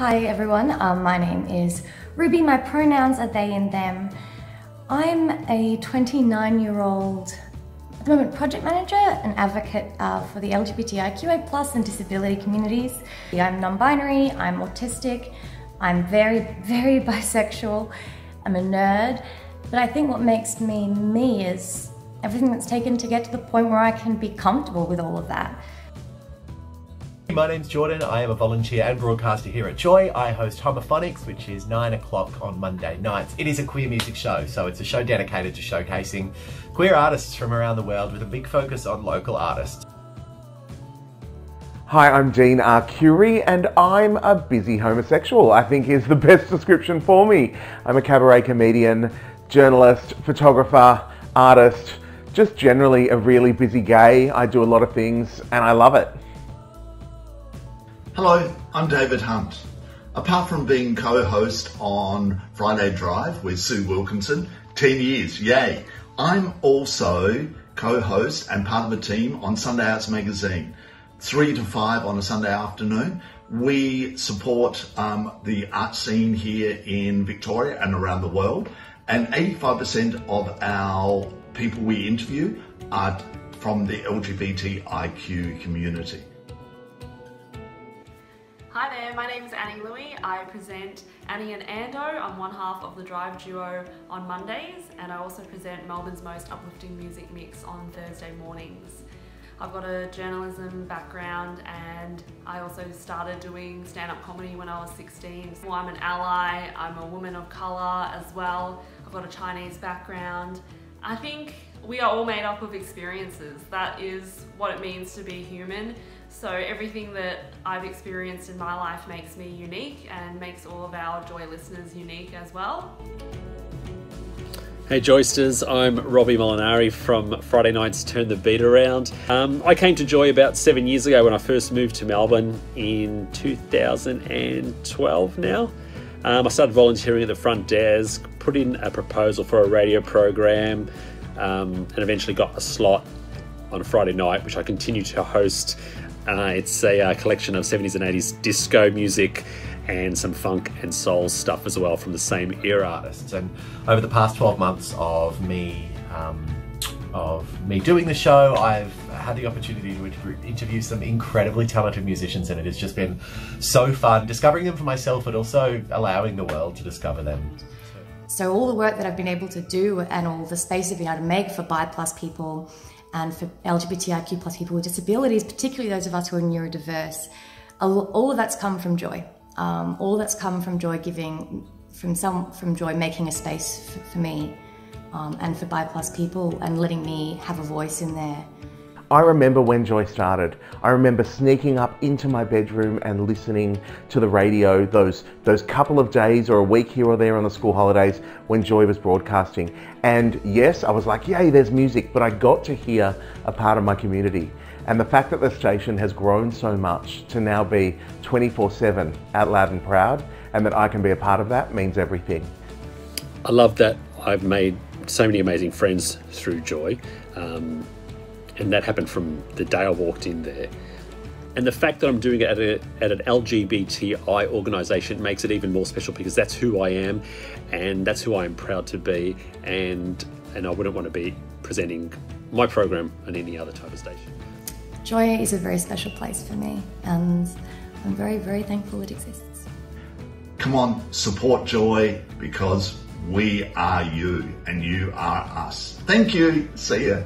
Hi everyone, um, my name is Ruby. My pronouns are they and them. I'm a 29 year old, at the moment, project manager and advocate uh, for the LGBTIQA plus and disability communities. I'm non-binary, I'm autistic, I'm very, very bisexual, I'm a nerd, but I think what makes me me is everything that's taken to get to the point where I can be comfortable with all of that. My name's Jordan. I am a volunteer and broadcaster here at Joy. I host Homophonics, which is 9 o'clock on Monday nights. It is a queer music show, so it's a show dedicated to showcasing queer artists from around the world with a big focus on local artists. Hi, I'm Dean Arcuri and I'm a busy homosexual, I think is the best description for me. I'm a cabaret comedian, journalist, photographer, artist, just generally a really busy gay. I do a lot of things and I love it. Hello, I'm David Hunt. Apart from being co-host on Friday Drive with Sue Wilkinson, 10 years, yay. I'm also co-host and part of a team on Sunday Arts Magazine, 3 to 5 on a Sunday afternoon. We support um, the art scene here in Victoria and around the world, and 85% of our people we interview are from the LGBTIQ community. My name is Annie Louey. I present Annie and Ando I'm one half of the Drive Duo on Mondays, and I also present Melbourne's Most Uplifting Music Mix on Thursday mornings. I've got a journalism background and I also started doing stand-up comedy when I was 16. Well, I'm an ally, I'm a woman of colour as well. I've got a Chinese background. I think we are all made up of experiences. That is what it means to be human. So everything that I've experienced in my life makes me unique and makes all of our Joy listeners unique as well. Hey Joysters, I'm Robbie Molinari from Friday Nights Turn the Beat Around. Um, I came to Joy about seven years ago when I first moved to Melbourne in 2012 now. Um, I started volunteering at the front desk, put in a proposal for a radio program, um, and eventually got a slot on a Friday night, which I continue to host. Uh, it's a uh, collection of 70s and 80s disco music and some funk and soul stuff as well from the same era. Artists. And over the past 12 months of me um, of me doing the show, I've had the opportunity to interview some incredibly talented musicians, and it has just been so fun discovering them for myself, but also allowing the world to discover them. So all the work that I've been able to do and all the space I've been able to make for BI plus people and for LGBTIQ plus people with disabilities, particularly those of us who are neurodiverse, all of that's come from joy. Um, all that's come from joy giving, from some, from joy making a space for, for me um, and for BI plus people and letting me have a voice in there. I remember when Joy started. I remember sneaking up into my bedroom and listening to the radio those, those couple of days or a week here or there on the school holidays when Joy was broadcasting. And yes, I was like, yay, there's music, but I got to hear a part of my community. And the fact that the station has grown so much to now be 24 7 out loud and proud, and that I can be a part of that means everything. I love that I've made so many amazing friends through Joy. Um, and that happened from the day I walked in there. And the fact that I'm doing it at, a, at an LGBTI organisation makes it even more special because that's who I am, and that's who I am proud to be, and and I wouldn't want to be presenting my program on any other type of station. Joy is a very special place for me, and I'm very very thankful it exists. Come on, support Joy because we are you and you are us. Thank you. See ya.